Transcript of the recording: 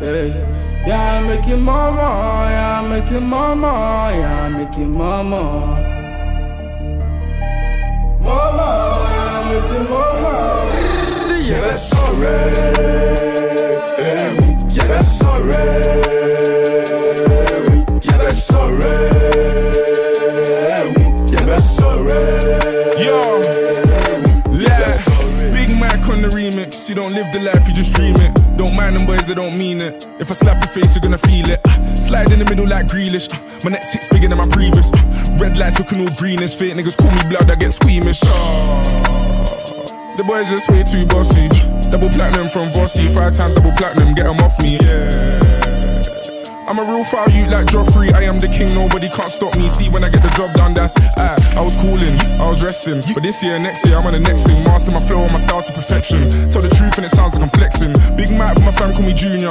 Hey. Yeah, I make it mama, yeah, I make it mama, yeah, I make it mama. Mama, yeah, I make it mama. Yeah, that's sorry. Yeah, that's sorry. You don't live the life, you just dream it. Don't mind them boys, they don't mean it. If I slap your face, you're gonna feel it. Uh, slide in the middle like Grealish. Uh, my next six bigger than my previous. Uh, red lights looking all greenish. Fake niggas call me blood, I get squeamish. The boys just way too bossy. Double platinum from Vossi. Five times double platinum, get them off me. Yeah. I'm a real foul you like Joffrey. I am the king, nobody can't stop me. See, when I get the job done, that's ah, I was cooling, I was resting. But this year, next year, I'm on the next thing. Master my flow, my style to perfection. Tell the truth and it sounds like I'm flexing. Big Mac, with my fam call me Junior.